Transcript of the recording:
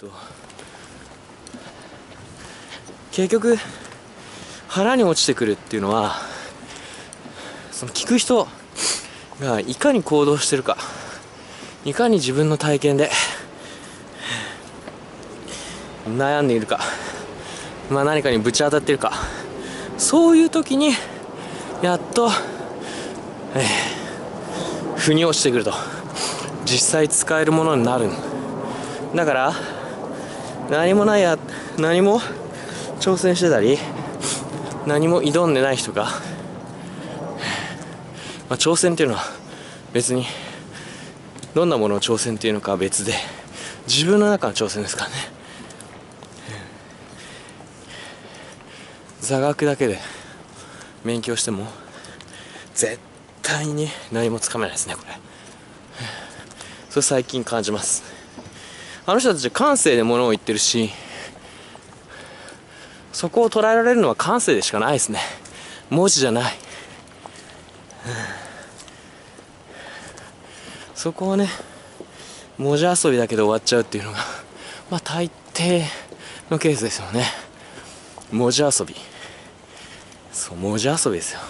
と。結局腹に落ちてくるっていうのはその聞く人がいかに行動してるかいかに自分の体験で悩んでいるか、まあ、何かにぶち当たってるかそういう時にやっと、えー、腑に落ちてくると。実際使えるものになる。だから何もないや何も挑戦してたり何も挑んでない人が、まあ、挑戦っていうのは別にどんなものを挑戦っていうのかは別で自分の中の挑戦ですからね。座学だけで勉強しても絶対に何もつかめないですねこれ。それ最近感じます。あの人たち感性で物を言ってるしそこを捉えられるのは感性でしかないですね。文字じゃない。そこはね文字遊びだけで終わっちゃうっていうのがまあ大抵のケースですよね。文字遊び。そう文字遊びですよ。